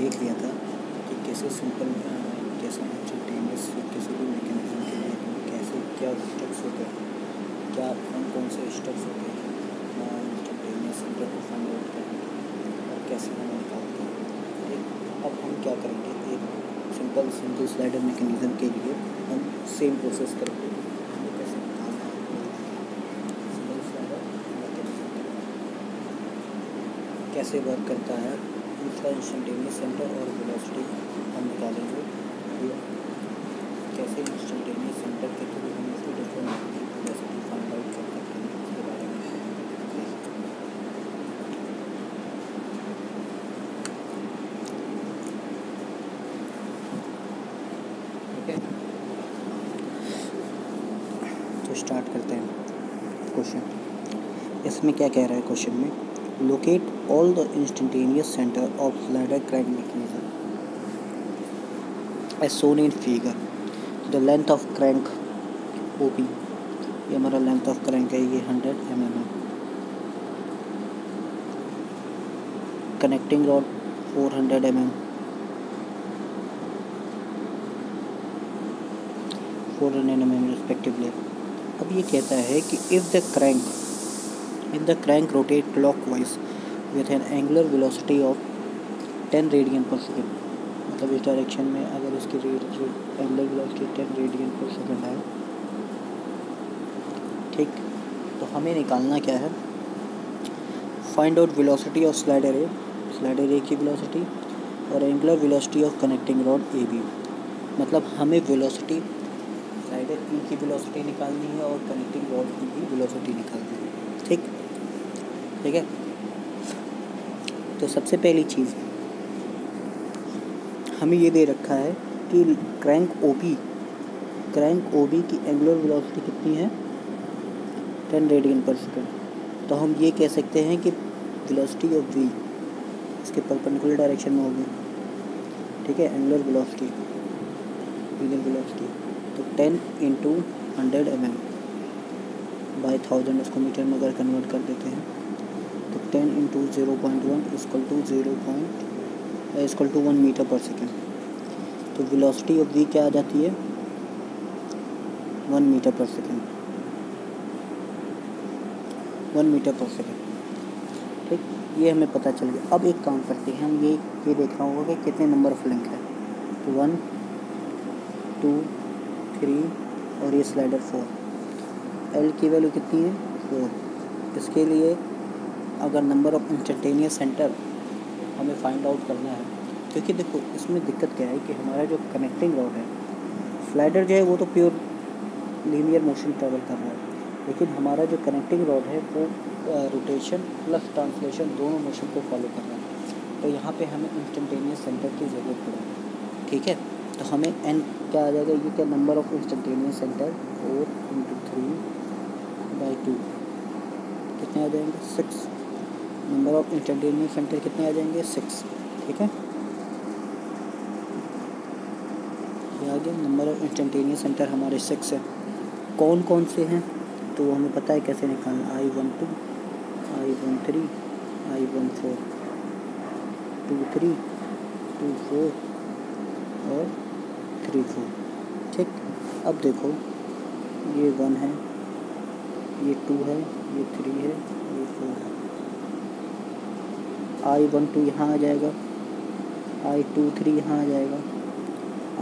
देख लिया था कि कैसे सिंपल कैसे इंस्टेंटेनियस कैसे भी मैकेनिज्म के लिए कैसे, क्या स्टेप्स होते हैं, क्या कौन कौन से स्टेप्स होते हैं फाइंड आउट करने और कैसे हमें निकालते हैं एक, अब हम क्या करेंगे, एक सिंपल सिंगल स्लाइडर मैकेनिज्म के लिए हम सेम प्रोसेस करेंगे। है कैसे वर्क करता है इसका इंस्टेंटेनियस सेंटर और वेलोसिटी हम निकालेंगे। कैसे इंस्टेंटेनियस सेंटर के थ्रू हम इसकी डिफरेंट फाइंड आउट कर सकते हैं उसके बारे में। तो स्टार्ट करते हैं। क्वेश्चन इसमें क्या कह रहा है क्वेश्चन में? Locate all the instantaneous center of slider crank mechanism as shown in figure the length of crank OP ये हमारा लेंथ ऑफ़ क्रैंक है ये हंड्रेड एम एम है connecting rod four hundred M M four hundred M M respectively अब ये कहता है कि if the crank if the crank rotate clockwise with an angular velocity of 10 radian पर second मतलब इस डायरेक्शन में अगर इसकी एंगुलर वेलोसिटी 10 रेडियन पर सेकेंड है, ठीक? तो हमें निकालना क्या है? Find out velocity of slider A slider A की वेलोसिटी और angular velocity of connecting rod A B मतलब हमें वेलोसिटी स्लाइडर ई की वेलोसिटी निकालनी है और कनेक्टिंग रॉड की भी वेलोसिटी निकालनी है। ठीक है? तो सबसे पहली चीज़, हमें ये दे रखा है कि crank O B crank O B की एंगुलर वेलोसिटी कितनी है? टेन रेडियन पर सेकेंड तो हम ये कह सकते हैं कि वेलोसिटी ऑफ़ वी इसके परपेंडिकुलर डायरेक्शन में होगी। ठीक है? एंगुलर वेलोसिटी रीजन वेलोसिटी तो ten into hundred M M by thousand उसको मीटर में अगर कन्वर्ट कर देते हैं ten into zero point one equal to zero point equal to one metre पर सेकेंड तो वेलोसिटी ऑफ़ वी क्या आ जाती है? वन मीटर पर सेकेंड वन मीटर पर सेकेंड ठीक? ये हमें पता चल गया। अब एक काम करते हैं। हम ये ये देख रहा होगा कि कितने नंबर ऑफ़ लिंक है। तो वन टू थ्री और ये स्लाइडर फोर एल की वैल्यू कितनी है? फोर इसके लिए अगर नंबर ऑफ़ इंस्टेंटेनियस सेंटर हमें फाइंड आउट करना है, क्योंकि देखो, इसमें दिक्कत क्या है कि हमारा जो कनेक्टिंग रॉड है स्लाइडर जो है वो तो प्योर लीनियर मोशन ट्रेवल कर रहा है, लेकिन हमारा जो कनेक्टिंग रॉड है वो रोटेशन प्लस ट्रांसलेशन दोनों मोशन को फॉलो कर रहा है। तो यहाँ पे हमें इंस्टेंटेनियस सेंटर की ज़रूरत पड़ेगी ठीक है? तो हमें एन क्या आ जाएगा? ये क्या number of instantaneous centre four into three by two कितने आ जाएँगे? Six number of instantaneous centre कितने आ जाएँगे? सिक्स। ठीक है? ये आ गया नंबर ऑफ़ इंस्टेंटेनियस सेंटर हमारे सिक्स है। कौन कौन से हैं? तो हमें पता है कैसे निकालना I one two, I one three, I one four, two three, two four और थ्री फोर। ठीक? अब देखो, ये वन है, ये टू है, ये थ्री है, ये फोर है। आई वन टू यहाँ आ जाएगा। आई टू थ्री यहाँ आ जाएगा।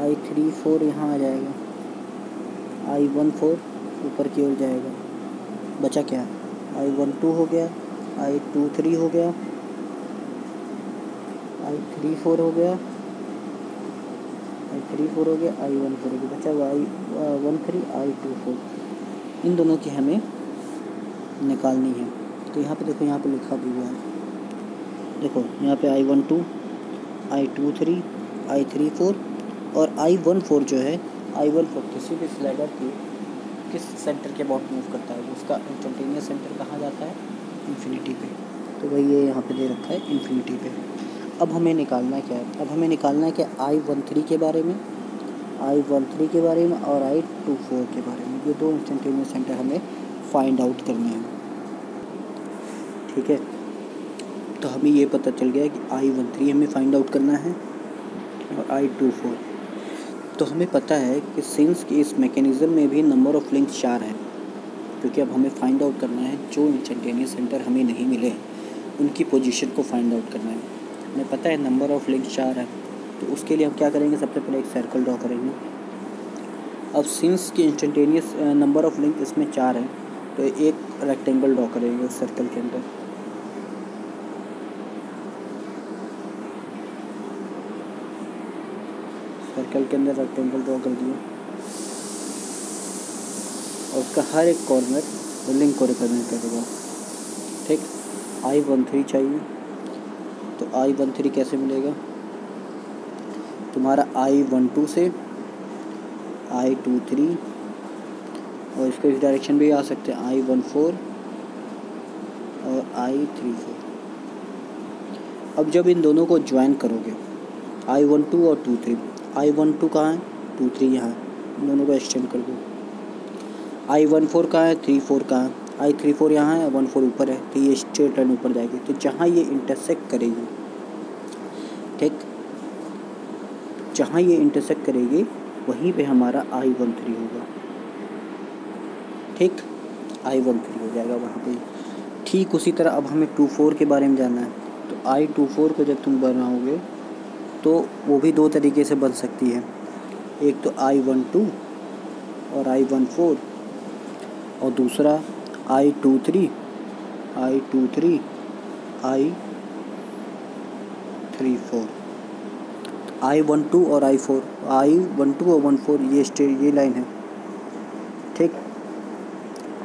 आई थ्री फोर यहाँ आ जाएगा। आई वन फोर ऊपर की ओर जाएगा। बचा क्या? आई वन टू हो गया। आई टू थ्री हो गया। आई थ्री फोर हो गया। आई थ्री फोर हो गया। आई वन फोर हो गया। बचा I one three I two four इन दोनों की हमें निकालनी है। तो यहाँ पे देखो, यहाँ पे लिखा भी हुआ है। देखो, यहाँ पे I one two I two three I three four और आई वन फोर जो है आई वन फोर किसी भी स्लाइडर की, किस सेंटर के अबाउट मूव करता है, उसका इंस्टेंटेनियस सेंटर कहाँ जाता है? इन्फिनिटी पे। तो वही ये यहाँ पे दे रखा है इन्फिनिटी पे। अब हमें निकालना क्या? है अब हमें निकालना है कि आई वन थ्री के बारे में आई वन थ्री के बारे में और आई टू फोर के बारे में। ये दो इंस्टेंटेनियस सेंटर हमें फाइंड आउट करने हैं। ठीक है? तो हमें ये पता चल गया कि आई वन थ्री हमें फाइंड आउट करना है और आई टू फोर तो हमें पता है कि सिंस की इस मैकेनिज़्म में भी नंबर ऑफ़ लिंक्स चार हैं, क्योंकि अब हमें फाइंड आउट करना है जो इंस्टेंटेनियस सेंटर हमें नहीं मिले, उनकी पोजीशन को फाइंड आउट करना है। हमें पता है नंबर ऑफ़ लिंक चार है तो उसके लिए हम क्या करेंगे? सबसे पहले एक सर्कल ड्रॉ करेंगे। अब सिंस की इंस्टेंटेनियस नंबर ऑफ़ लिंक इसमें चार है तो एक रेक्टेंगल ड्रॉ करेंगे उस सर्कल के अंदर सर्कल के अंदर रेक्टेंगल ड्रॉ कर दिया और उसका हर एक कॉर्नर लिंक को रिप्रेजेंट करेगा। ठीक? आई वन थ्री चाहिए। तो आई वन थ्री कैसे मिलेगा? तुम्हारा आई वन टू से आई टू थ्री और इसके इस डायरेक्शन भी आ सकते हैं। आई वन फोर और आई थ्री फोर अब जब इन दोनों को ज्वाइन करोगे आई वन टू और two three I one two कहाँ है? टू थ्री यहाँ। दोनों को एक्सटेंड कर दो। आई वन फोर कहाँ है? थ्री फोर कहाँ है? आई थ्री फोर यहाँ है वन फोर ऊपर है। तो ये स्ट्रेट लाइन ऊपर जाएगी। तो जहाँ ये इंटरसेक्ट करेगी, ठीक? जहाँ ये इंटरसेक्ट करेगी, वहीं पे हमारा आई वन थ्री होगा। ठीक? आई वन थ्री हो जाएगा वहाँ पे। ठीक, उसी तरह अब हमें टू फोर के बारे में जानना है। तो आई टू फोर को जब तुम बनाओगे तो वो भी दो तरीके से बन सकती है। एक तो आई वन टू और आई वन फोर और दूसरा I two three I two three I three four I one two और I four I one two और वन फोर ये स्टे, ये लाइन है। ठीक?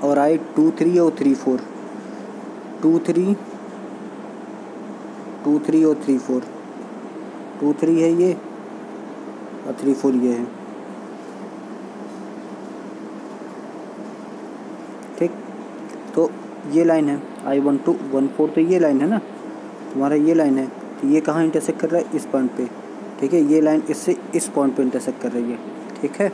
और आई टू थ्री और three four two three two three और थ्री फोर टू थ्री है ये, और थ्री फोर ये है। ठीक? तो ये लाइन है, I one two, one four तो ये लाइन है ना? तुम्हारा ये लाइन है तो ये कहाँ इंटरसेक्ट कर रहा है? इस पॉइंट पे। ठीक है? ये लाइन इससे इस पॉइंट पे इंटरसेक्ट कर रही है। ठीक है?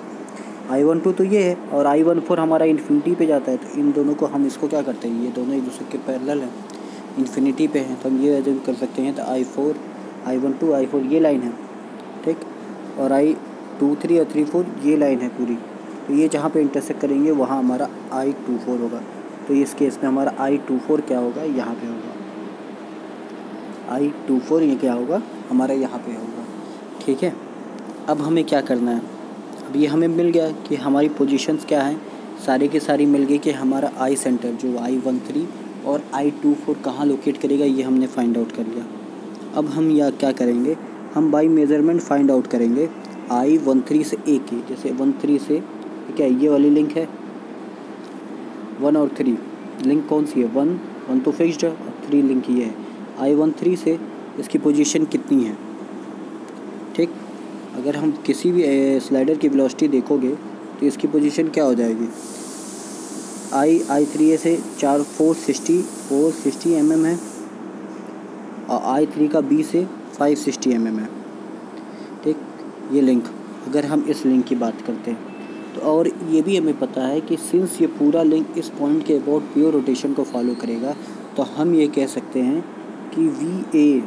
आई वन टू तो ये है, और आई वन फोर हमारा इन्फिनिटी पे जाता है तो इन दोनों को हम इसको क्या करते हैं? ये दोनों एक दूसरे के पैरेलल हैं। इन्फिनिटी पे हैं तो हम ये कर सकते हैं तो I four I one two I four ये लाइन है, ठीक? और आई टू थ्री और थ्री फोर ये लाइन है पूरी। तो ये जहाँ पे इंटरसेक्ट करेंगे, वहाँ हमारा आई टू फोर होगा। तो इस केस में हमारा आई टू फोर क्या होगा? यहाँ पे होगा। आई टू फोर ये क्या होगा? हमारा यहाँ पे होगा। ठीक है? अब हमें क्या करना है? अब ये हमें मिल गया कि हमारी पोजीशंस क्या हैं। सारी की सारी मिल गई कि हमारा आई सेंटर जो आई वन थ्री और आई टू फोर कहाँ लोकेट करेगा, ये हमने फाइंड आउट कर लिया। अब हम यह क्या करेंगे? हम बाई मेज़रमेंट फाइंड आउट करेंगे। आई वन थ्री से ए की जैसे वन थ्री से, क्या ये वाली लिंक है? वन और थ्री लिंक कौन सी है? वन वन तो फिक्स्ड है, और थ्री लिंक ये है। आई वन थ्री से इसकी पोजीशन कितनी है? ठीक? अगर हम किसी भी स्लाइडर की वेलोसिटी देखोगे तो इसकी पोजीशन क्या हो जाएगी? आई आई थ्री ए से चार four sixty four sixty M M है। और आई थ्री का बी से फाइव सिक्सटी एम एम है। ठीक? ये लिंक अगर हम इस लिंक की बात करते हैं तो और ये भी हमें पता है कि सिंस ये पूरा लिंक इस पॉइंट के अबाउट प्योर रोटेशन को फॉलो करेगा तो हम ये कह सकते हैं कि V A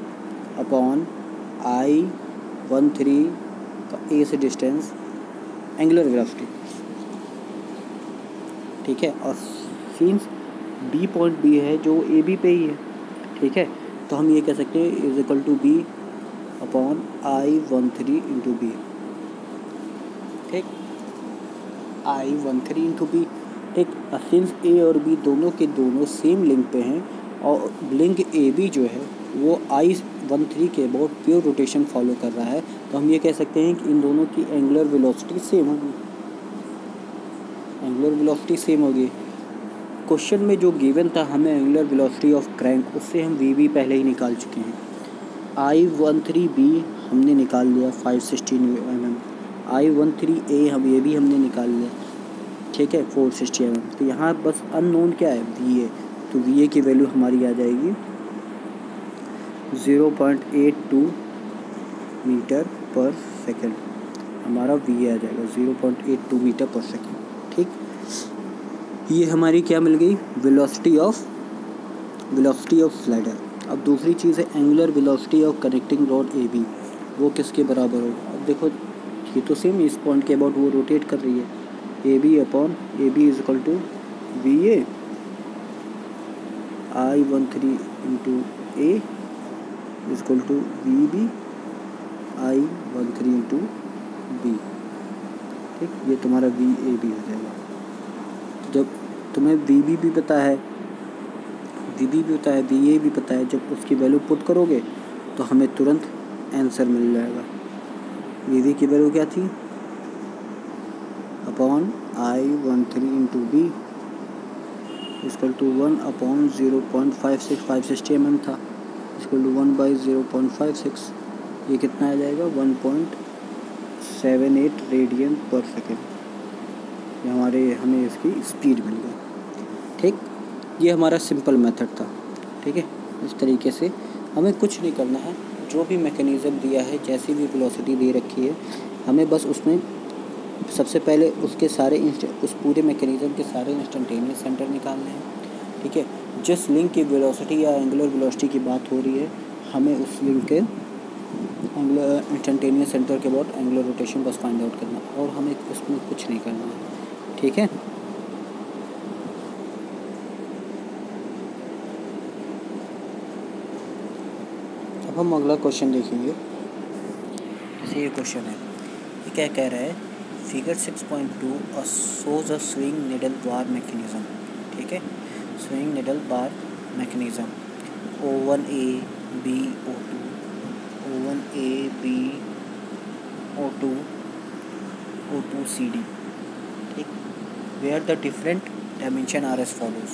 upon I one three का ए से डिस्टेंस एंगुलर वेलोसिटी ठीक है? और सीन्स बी पॉइंट बी है, जो ए बी पे ही है। ठीक है? तो हम ये कह सकते हैं is equal to B upon I one three into B ठीक? I one three into B ठीक? सिंस ए और बी दोनों के दोनों सेम लिंक पे हैं, और लिंक ए बी जो है, वो आई वन थ्री के अबाउट प्योर रोटेशन फॉलो कर रहा है तो हम ये कह सकते हैं कि इन दोनों की एंगुलर वेलोसिटी सेम होगी। एंगुलर वेलोसिटी सेम होगी। क्वेश्चन में जो गिवन था हमें एंगुलर वेलोसिटी ऑफ़ क्रैंक उससे हम वी बी पहले ही निकाल चुके हैं। आई वन थ्री बी हमने निकाल लिया five sixteen M M I one three A हम, ये भी हमने निकाल लिया, ठीक है फोर सिक्सटी एम एम तो यहाँ बस अननोन क्या है? वी ए तो वी ए की वैल्यू हमारी आ जाएगी zero point eight two metre per second हमारा वी ए आ जाएगा zero point eight two metre per second ये हमारी क्या मिल गई? Velocity of velocity of slider अब दूसरी चीज़ है angular velocity of connecting rod A B वो किसके बराबर होगा? अब देखो, ये तो सेम इस पॉइंट के अबाउट वो रोटेट कर रही है। A B upon A B is equal to V A I one three into A is equal to V B I one three into B ठीक? ये तुम्हारा वी ए बी हो जाएगा। तुम्हें वी भी पता है बी भी पता है वी ए भी पता है, जब उसकी वैल्यू पुट करोगे तो हमें तुरंत आंसर मिल जाएगा। वी वी की वैल्यू क्या थी? Upon I one three into B is equal to one upon zero point five six five sixty M M था। Is equal to one by zero point five six ये कितना आ जाएगा? One point seven eight radian per second हमारे, हमें इसकी speed मिल गई। ठीक? ये हमारा सिंपल मेथड था। ठीक है? इस तरीके से हमें कुछ नहीं करना है। जो भी मैकेनिज़्म दिया है, जैसी भी वेलोसिटी दे रखी है, हमें बस उसमें सबसे पहले उसके सारे उस पूरे मैकेनिज़्म के सारे इंस्टेंटेनियस सेंटर निकालने हैं। ठीक है? जिस लिंक की वेलोसिटी या एंगुलर वेलोसिटी की बात हो रही है, हमें उस लिंक के इंस्टेंटेनियस सेंटर के अबाउट एंगुलर रोटेशन बस फाइंड आउट करना और हमें उसमें कुछ नहीं करना है। ठीक है? अब हम अगला क्वेश्चन देखेंगे। जैसे ये क्वेश्चन है, ये क्या कह रहा है? Figure six point two shows a swing needle bar mechanism ठीक है? Swing needle bar mechanism O one A B O two O one A B O two O two C D where the different dimension are as follows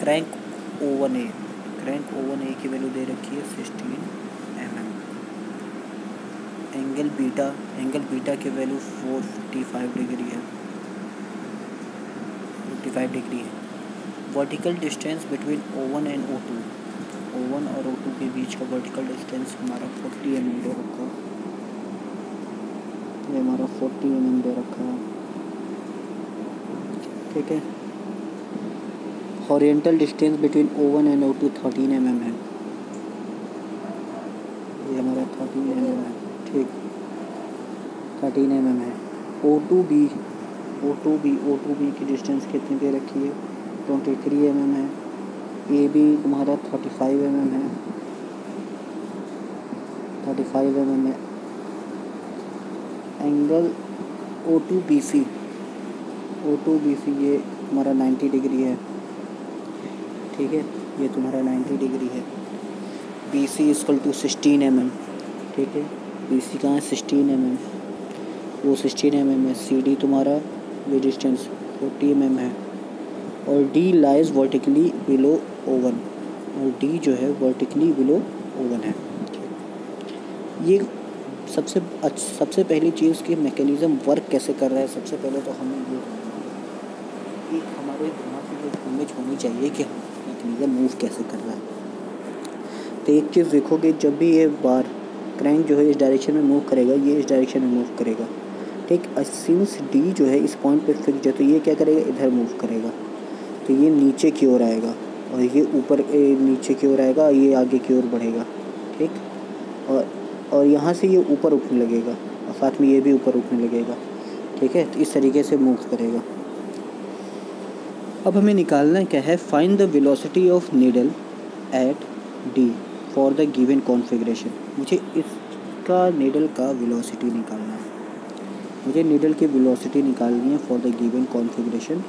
crank O one A crank O one A की value दे रखी है sixteen M M angle beta angle beta की value four fifty five degree है. Fifty five degree है vertical distance between O one and O two O और O two के बीच का वर्टिकल डिस्टेंस हमारा फोर्टी एम एम दे रखा है. हमारा फोर्टी एम एम दे रखा है. ठीक है? Horizontal distance between O one and O two thirteen M M है। ये हमारा थर्टीन एम एम है, ठीक। थर्टीन एम एम है। O two B O two B O two B की डिस्टेंस कितनी दे रखी है? ट्वेंटी थ्री एम एम है। ए बी तुम्हारा थर्टी फाइव एम एम है। थर्टी फाइव एम एम है। Angle O two B C O two B C ये तुम्हारा नाइन्टी डिग्री है। ठीक है? ये तुम्हारा नाइन्टी डिग्री है। B C is equal to sixteen M M ठीक है? बी सी कहाँ है? सिक्सटीन एम एम वो सिक्सटीन एम एम है। सी डी तुम्हारा ये डिस्टेंस फोर्टी एम एम है। और D lies vertically below O one और डी जो है वर्टिकली बिलो ओवन है। ये सबसे सबसे पहली चीज़ कि मैकेनिज़्म वर्क कैसे कर रहा है, सबसे पहले तो हमें ये एक हमारे दिमाग में एक इमेज होनी चाहिए कि मैकेनिज़्म मूव कैसे कर रहा है। तो एक चीज़ देखोगे, जब भी ये बार क्रैंक जो है इस डायरेक्शन में मूव करेगा, ये इस डायरेक्शन में मूव करेगा। ठीक सिंस डी जो है इस पॉइंट पे फिक्स है तो ये क्या करेगा? इधर मूव करेगा। तो ये नीचे की ओर आएगा और ये ऊपर नीचे की ओर आएगा, ये आगे की ओर बढ़ेगा। ठीक, और और यहाँ से ये ऊपर उठने लगेगा और साथ में ये भी ऊपर उठने लगेगा। ठीक है तो इस तरीके से मूव करेगा। अब हमें निकालना क्या है? Find the velocity of needle at D for the given configuration मुझे इसका नीडल का वेलोसिटी निकालना है। मुझे नीडल की वेलोसिटी निकालनी है for the given configuration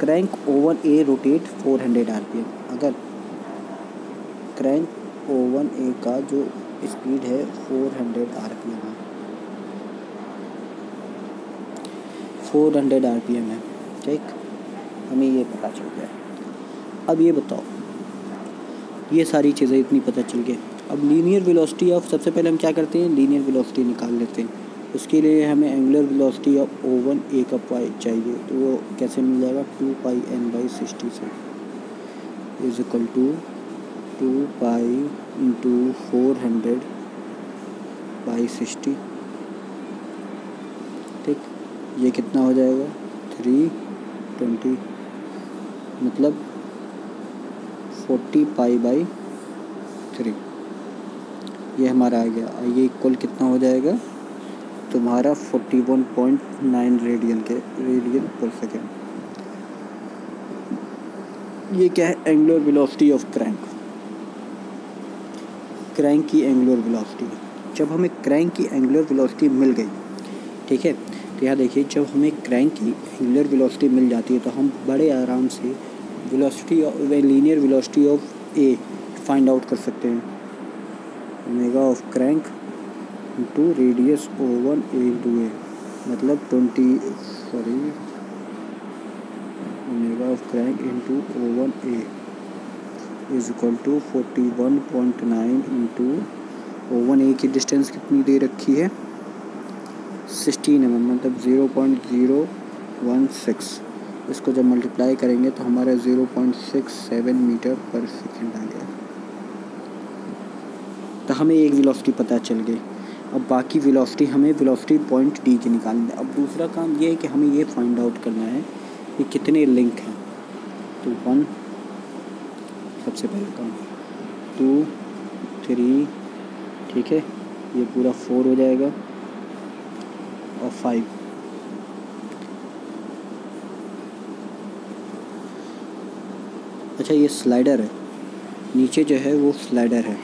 crank O one A rotate 400 RPM अगर क्रैंक ओवन ए का जो स्पीड है 400 आरपीएम है। 400 आरपीएम है। ठीक? हमें ये पता चल गया। अब ये बताओ, ये सारी चीज़ें इतनी पता चल गई। अब लीनियर वेलोसिटी ऑफ़ सबसे पहले हम क्या करते हैं? लीनियर वेलोसिटी निकाल लेते हैं। उसके लिए हमें angular velocity of O one A का पाई चाहिए। तो वो कैसे मिल जाएगा? Two pi N by sixty से। Is equal to two pi into four hundred by sixty ठीक? ये कितना हो जाएगा? थ्री ट्वेंटी मतलब फोर्टी पाई बाई थ्री ये हमारा आ गया। ये इक्वल कितना हो जाएगा? तुम्हारा 41.9 रेडियन के रेडियन पर सेकेंड ये क्या है? Angular velocity of crank crank की एंगुलर वेलोसिटी जब हमें क्रैंक की एंगुलर वेलोसिटी मिल गई, ठीक है? तो यहाँ देखिए, जब हमें क्रैंक की एंगुलर वेलोसिटी मिल जाती है तो हम बड़े आराम से velocity linear velocity of A find out कर सकते हैं। Omega of crank into radius O one A into A मतलब twenty sorry omega of crank into O one A is equal to forty one point nine into O one A की distance कितनी दे रखी है? Sixteen M मतलब zero point zero one six इसको जब multiply करेंगे तो हमारा zero point six seven metre per second आ गया। तो हमें एक वेलोसिटी पता चल गई। अब बाकी वेलोसिटी हमें वेलोसिटी पॉइंट डी की निकालनी है। अब दूसरा काम ये है कि हमें ये फाइंड आउट करना है कि कितने लिंक हैं। तो वन सबसे पहले काम। टू थ्री ठीक है? ये पूरा फोर हो जाएगा। और फाइव अच्छा ये स्लाइडर है। नीचे जो है, वो स्लाइडर है।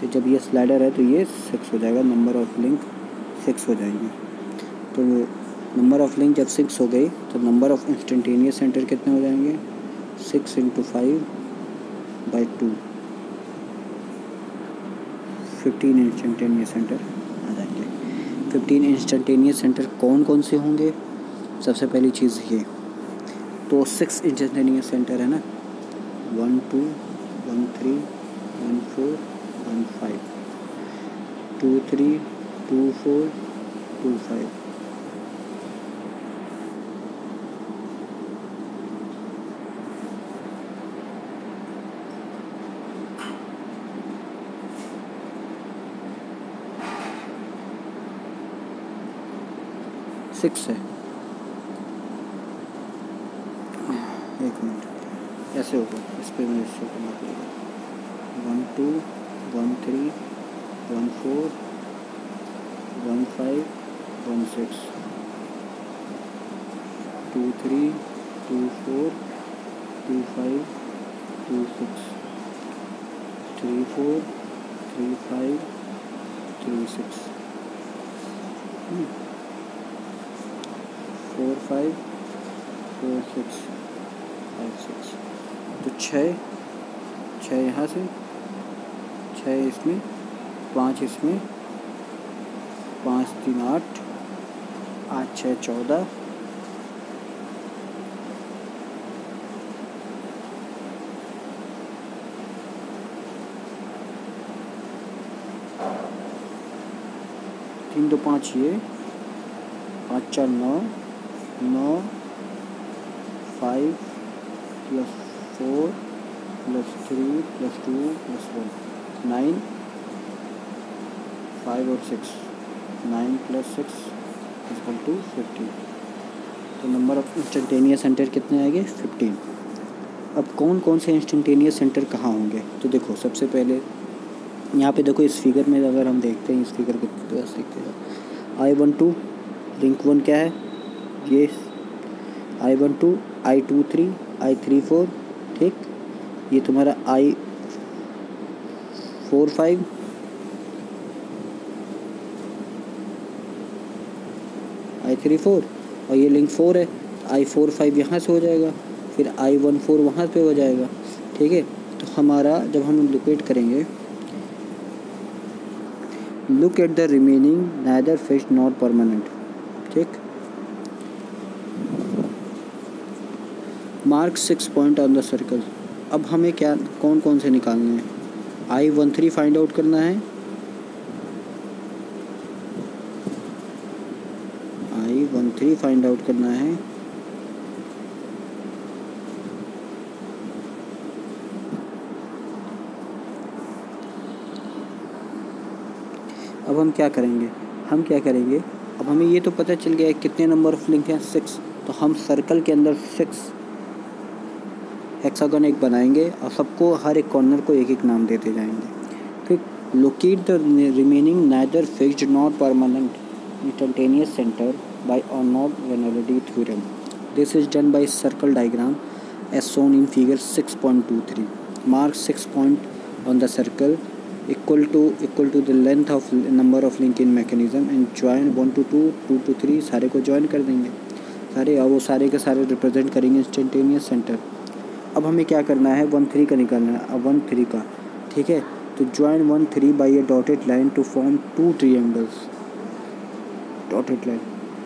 तो जब ये स्लाइडर है तो ये सिक्स हो जाएगा नंबर ऑफ़ लिंक सिक्स हो जाएँगे। तो नंबर ऑफ़ लिंक जब सिक्स हो गई तो नंबर ऑफ़ इंस्टेंटेनियस सेंटर कितने हो जाएँगे? Six into five by two fifteen instantaneous centre आ जाएँगे। फिफ्टीन इंस्टेंटेनियस सेंटर कौन कौन से होंगे? सबसे पहली चीज़ ये। तो सिक्स इंस्टेंटेनियस सेंटर है ना? One two one three one four one five two three two four two five six है एक ऐसे होगा, इस पर मैं इससे करना पड़ेगा। One two one three one four one five one six two three two four two five two six three four three five three six four five four six five six तो छः छः यहाँ से, छः इसमें, पाँच इसमें, पाँच तीन आठ आठ छः चौदह, तीन दो पाँच ये, पाँच चार नौ नौ five plus four plus three plus two plus one nine five और six nine plus six is equal to fifteen तो नंबर ऑफ़ इंस्टेंटेनियस सेंटर कितने आएँगे? फिफ्टीन अब कौन कौन से इंस्टेंटेनियस सेंटर कहाँ होंगे? तो देखो, सबसे पहले यहाँ पे देखो इस फिगर में अगर हम देखते हैं, इस फिगर को देखते हैं। I one two link one क्या है? ये I one two I two three I three four ठीक ये तुम्हारा I four five I three four और ये लिंक फोर है। आई फोर फाइव यहाँ से हो जाएगा, फिर आई वन फोर वहाँ पे हो जाएगा, ठीक है? तो हमारा, जब हम लोकेट करेंगे look at the remaining neither fixed not permanent ठीक? Mark six point on the circle अब हमें क्या कौन कौन से निकालने हैं? I one three find out करना है। I one three find out करना है। अब हम क्या करेंगे? हम क्या करेंगे? अब हमें ये तो पता चल गया कितने नंबर ऑफ़ लिंक हैं? सिक्स तो हम सर्कल के अंदर सिक्स हेक्सागन एक बनाएँगे और सबको हर एक कॉर्नर को एक एक नाम देते जाएँगे। फिर locate the remaining neither fix not permanent instantaneous centre by on not वेनोलिटी theorem this is done by circle diagram as shown in figure six point two three mark six point on the circle equal to equal to the length of number of link in mechanism and join one two two two two three सारे को join कर देंगे। सारे और वो सारे के सारे रिप्रेजेंट करेंगे इंस्टेंटेनियस सेंटर अब हमें क्या करना है? वन थ्री का निकालना है। अब वन थ्री का। ठीक है? तो join one three by a dotted line to form two triangles dotted line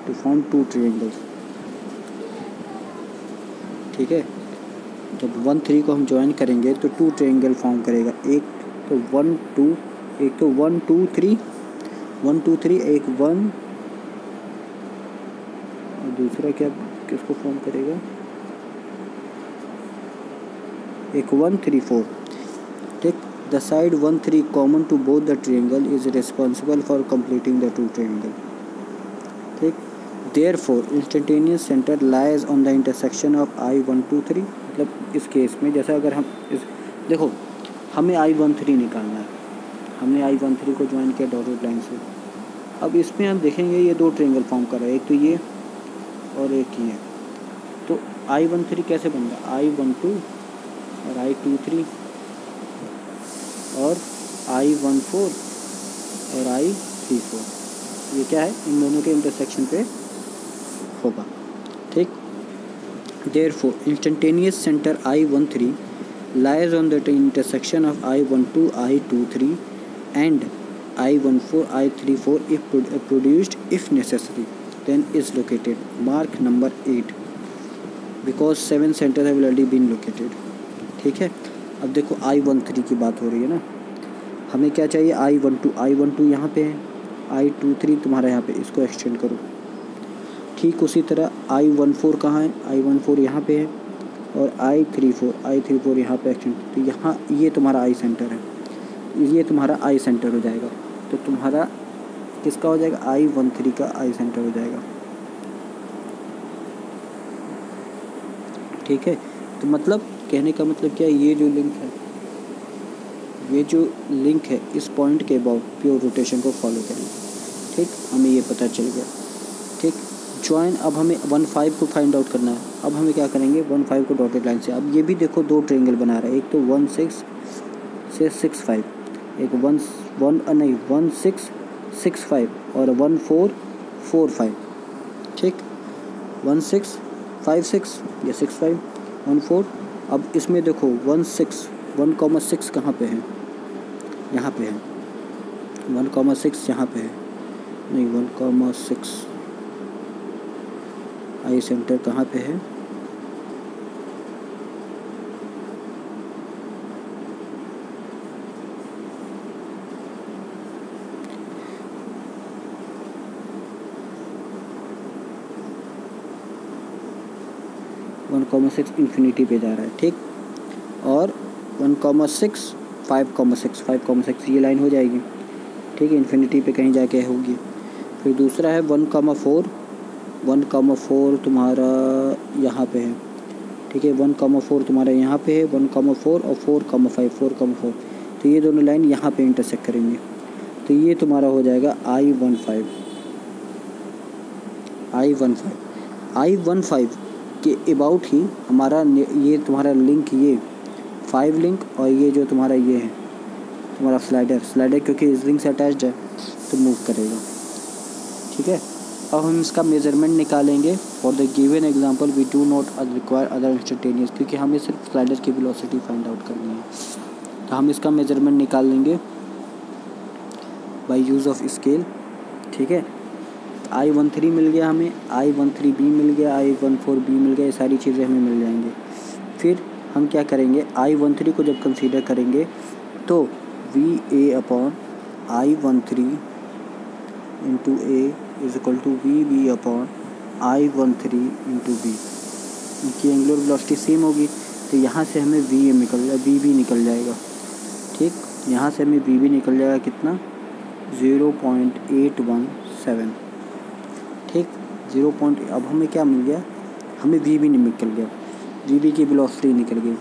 to form two triangles ठीक है? जब वन थ्री को हम ज्वाइन करेंगे तो टू ट्रायंगल फॉर्म करेगा। एक तो वन टू एक तो one two three one two three एक वन और दूसरा क्या किसको फॉर्म करेगा? एक वन थ्री फोर ठीक the side one three common to both the triangle is responsible for completing the two triangle ठीक there four instantaneous centre lies on the intersection of I one two three मतलब इस case में जैसा अगर हम इस, देखो, हमें आई वन थ्री निकालना है। हमने आई वन थ्री को ज्वाइन किया डॉटेड लाइन से। अब इसमें हम देखेंगे ये दो ट्रेंगल फॉर्म कर रहा है। एक तो ये और एक ये। तो आई वन थ्री कैसे बन रहा आई वन टू और आई टू थ्री और आई वन फोर और आई थ्री फोर ये क्या है? इन दोनों के इंटरसेक्शन पे होगा। ठीक? There four instantaneous centre I one three lies on the intersection of I one two I two three and I one four I three four if produced if necessary then is located mark number eight because seven centre have already been located ठीक है? अब देखो आई one three की बात हो रही है ना? हमें क्या चाहिए? I one two I one two यहाँ पे है। आई टू थ्री तुम्हारा यहाँ पे, इसको एक्सटेंड करो। ठीक उसी तरह आई वन फोर कहाँ है? आई वन फोर यहाँ पे है और I three four I three four यहाँ पे एक्सटेंड तो यहाँ, ये तुम्हारा आई सेंटर है। ये तुम्हारा आई सेंटर हो जाएगा। तो तुम्हारा किसका हो जाएगा? आई वन थ्री का आई सेंटर हो जाएगा। ठीक है? तो मतलब कहने का मतलब क्या है? ये जो लिंक है, ये जो लिंक है, इस पॉइंट के अबाउट प्योर रोटेशन को फॉलो करेंगे ठीक? हमें ये पता चल गया। ठीक? ज्वाइन अब हमें वन फाइव को फाइंड आउट करना है। अब हमें क्या करेंगे? वन फाइव को डॉटेड लाइन से। अब ये भी देखो दो ट्रेंगल बना रहा है। एक तो वन सिक्स से सिक्स फाइव एक वन वन नहीं वन सिक्स सिक्स फाइव और वन फोर फोर फाइव ठीक? वन सिक्स फाइव सिक्स या सिक्स फाइव वन फोर अब इसमें देखो, one six, one comma six कहाँ पर है? यहाँ पे है। वन कॉमा सिक्स यहाँ पे है। नहीं, one comma six, I centre कहाँ पे है? कॉमा सिक्स इन्फिनिटी पे जा रहा है, ठीक? और one comma six five comma six five comma six ये लाइन हो जाएगी, ठीक? है इन्फिनिटी पे कहीं जाके होगी। फिर दूसरा है one comma four one comma four तुम्हारा यहाँ पे है, ठीक है? वन कॉमा फोर तुम्हारा यहाँ पे है वन कॉमा फोर और four comma five four comma four तो ये दोनों लाइन यहाँ पे इंटरसेक्ट करेंगे। तो ये तुम्हारा हो जाएगा I one five I one five I one five के अबाउट ही हमारा ये तुम्हारा लिंक ये फाइव लिंक और ये जो तुम्हारा ये है, तुम्हारा स्लाइडर स्लाइडर क्योंकि इस लिंक से अटैच्ड है तो मूव करेगा। ठीक है? अब हम इसका मेज़रमेंट निकालेंगे for the given example we do not require other instantaneous क्योंकि हमें सिर्फ़ स्लाइडर की वेलोसिटी फाइंड आउट करनी है। तो हम इसका मेज़रमेंट निकाल लेंगे बाय यूज़ ऑफ़ स्केल ठीक है? आई वन थ्री मिल गया हमें आई वन थ्री बी मिल गया आई वन फोर बी मिल गया, ये सारी चीज़ें हमें मिल जाएँगी। फिर हम क्या करेंगे आई वन थ्री को जब कंसीडर करेंगे तो V A upon I one three into A is equal to V B upon I one three into B इनकी एंगुलर वेलोसिटी सेम होगी तो यहाँ से हमें वी एम निकल जाए बी बी निकल जाएगा। ठीक, यहाँ से हमें बी बी निकल जाएगा कितना? Zero point eight one seven zero point, अब हमें क्या मिल गया? हमें वी बी निकल गया। वी बी की वेलोसिटी निकल गई।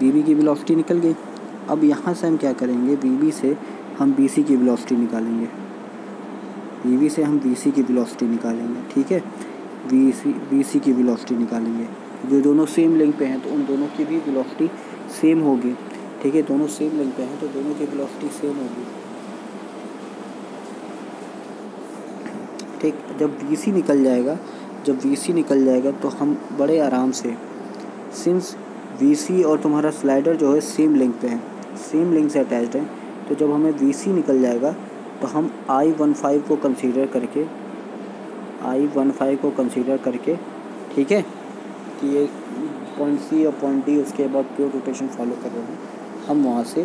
वी बी की वेलोसिटी निकल गई। अब यहाँ से हम क्या करेंगे? वी बी से हम बी सी की वेलोसिटी निकालेंगे। वी बी से हम बी सी की वेलोसिटी निकालेंगे, ठीक है? वी सी बी सी की वेलोसिटी निकालेंगे। जो दोनों सेम लिंक पे हैं तो उन दोनों की भी वेलोसिटी सेम होगी, ठीक है? दोनों सेम लिंक पे हैं तो दोनों की वेलोसिटी सेम होगी। ठीक जब वी सी निकल जाएगा, जब वी सी निकल जाएगा तो हम बड़े आराम से सिंस वी सी और तुम्हारा स्लाइडर जो है सेम लिंक पे है सेम लिंक से अटैच्ड है तो जब हमें वी सी निकल जाएगा तो हम आई वन फाइव को कंसीडर करके आई वन फाइव को कंसीडर करके, ठीक है? कि ये पॉइंट सी और पॉइंट डी उसके बाद प्योर रोटेशन फॉलो कर रहे हैं, हम वहाँ से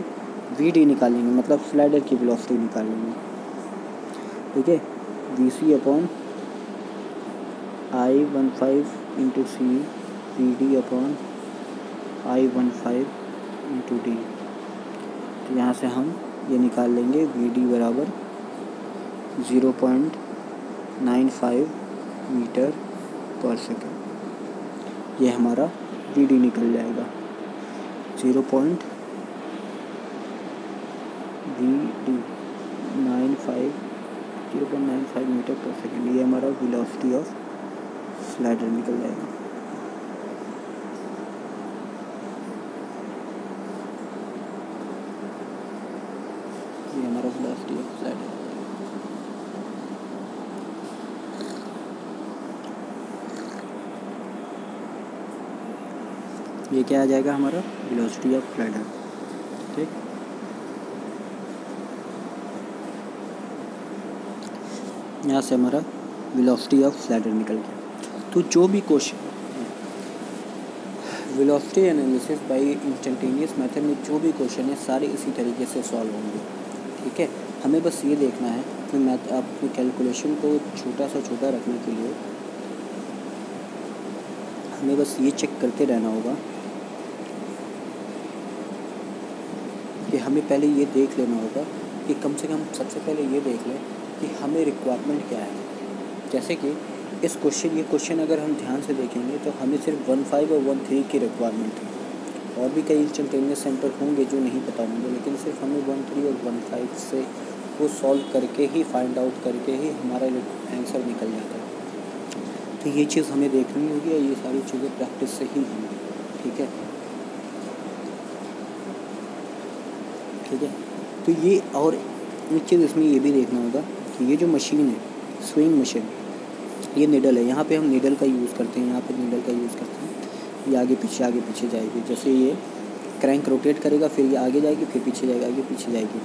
वी डी निकालेंगे मतलब स्लाइडर की वेलोसिटी निकालेंगे, ठीक है? V C upon I one five into C V D upon I one five into D तो यहाँ से हम ये निकाल लेंगे वी डी बराबर zero point nine five metre पर सेकेंड ये हमारा वी डी निकल जाएगा। Zero point V D nine five zero point nine five metre पर सेकेंड ये हमारा वेलोसिटी ऑफ़ स्लाइडर निकल जाएगा। ये क्या आ जाएगा हमारा वेलोसिटी ऑफ़ स्लाइडर ठीक यहाँ से हमारा वेलोसिटी ऑफ़ स्लाइडर निकल गया। तो जो भी question velocity analysis by instantaneous method में जो भी क्वेश्चन है, सारे इसी तरीके से सॉल्व होंगे। ठीक है? हमें बस ये देखना है कि मैथ अपनी कैलकुलेशन को छोटा सा छोटा रखने के लिए हमें बस ये चेक करते रहना होगा कि हमें पहले ये देख लेना होगा कि कम से कम सबसे पहले ये देख लें कि हमें रिक्वायरमेंट क्या है? जैसे कि इस क्वेश्चन ये क्वेश्चन अगर हम ध्यान से देखेंगे तो हमें सिर्फ़ वन फाइव और वन थ्री की रिक्वायरमेंट है। और भी कई इंस्टेंटेनियस सेंटर होंगे जो नहीं पता होंगे, लेकिन सिर्फ़ हमें वन थ्री और वन फाइव से वो सॉल्व करके ही फाइंड आउट करके ही हमारा आंसर निकल जाता है। तो ये चीज़ हमें देखनी होगी और ये सारी चीज़ें प्रैक्टिस से ही होंगी। ठीक है? ठीक है? तो ये और एक चीज़ इसमें ये भी देखना होगा कि ये जो मशीन है स्विंग मशीन ये निडल है। यहाँ पे हम निडल का यूज़ करते हैं, यहाँ पे निडल का यूज़ करते हैं। ये आगे पीछे आगे पीछे जाएगी। जैसे ये क्रैंक रोटेट करेगा, फिर ये आगे जाएगी, फिर पीछे जाएगा, आगे पीछे जाएगी।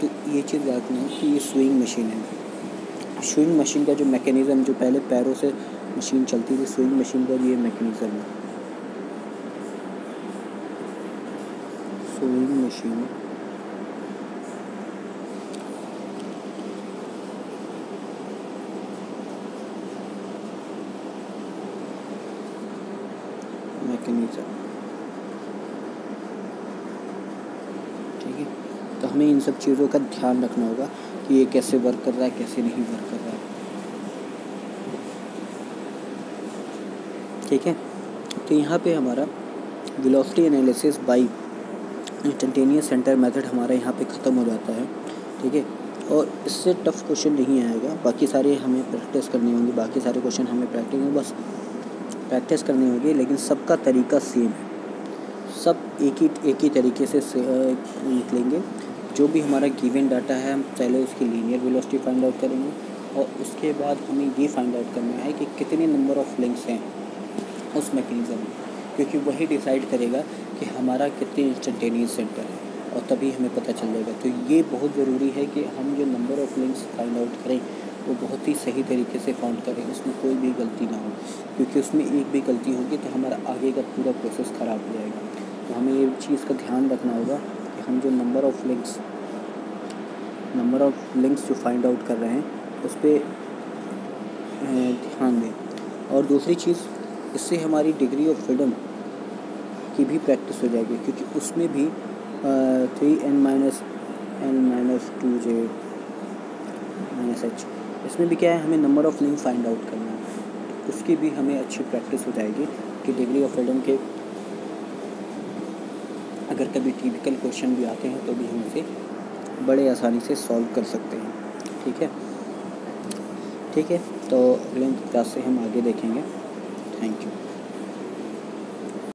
तो ये चीज़ देखना है कि ये स्विंग मशीन है। स्विंग मशीन का जो मैकेनिज़्म जो पहले पैरों से मशीन चलती थी स्विंग मशीन का ये मैकेनिज़्म है। स्विंग मशीन मैकेनिज़्म ठीक है? तो हमें इन सब चीज़ों का ध्यान रखना होगा कि ये कैसे वर्क कर रहा है, कैसे नहीं वर्क कर रहा है। ठीक है? तो यहाँ पे हमारा velocity analysis by instantaneous centre method हमारा यहाँ पे ख़त्म हो जाता है। ठीक है? और इससे टफ क्वेश्चन नहीं आएगा। बाकी सारे हमें प्रैक्टिस करनी होंगी, बाकी सारे क्वेश्चन हमें प्रैक्टिस बस प्रैक्टिस करनी होगी, लेकिन सबका तरीका सेम है। सब एक ही एक ही तरीके से निकलेंगे। जो भी हमारा गिवन डाटा है, हम पहले उसकी लीनियर वेलोसिटी फाइंड आउट करेंगे, और उसके बाद हमें ये फाइंड आउट करना है कि कितने नंबर ऑफ़ लिंक्स हैं उस मैकेनिज़्म में। क्योंकि वही डिसाइड करेगा कि हमारा कितने इंस्टेंटेनियस सेंटर है, और तभी हमें पता चल जाएगा। तो ये बहुत ज़रूरी है कि हम जो number of links find out करें वो बहुत ही सही तरीके से फाउंड करें। उसमें कोई भी गलती ना हो, क्योंकि उसमें एक भी गलती होगी तो हमारा आगे का पूरा प्रोसेस ख़राब हो जाएगा। तो हमें ये चीज़ का ध्यान रखना होगा कि हम जो number of links number of links जो फाइंड आउट कर रहे हैं, उस पर ध्यान दें। और दूसरी चीज़, इससे हमारी डिग्री ऑफ़ फ्रीडम की भी प्रैक्टिस हो जाएगी, क्योंकि उसमें भी three N minus N minus two J minus H इसमें भी क्या है, हमें number of link find out करना है। तो उसकी भी हमें अच्छी प्रैक्टिस हो जाएगी कि डिग्री ऑफ़ फ्रीडम के अगर कभी टिपिकल क्वेश्चन भी आते हैं तो भी हम उसे बड़े आसानी से सॉल्व कर सकते हैं। ठीक है? ठीक है तो अगले क्लास से हम आगे देखेंगे। Thank you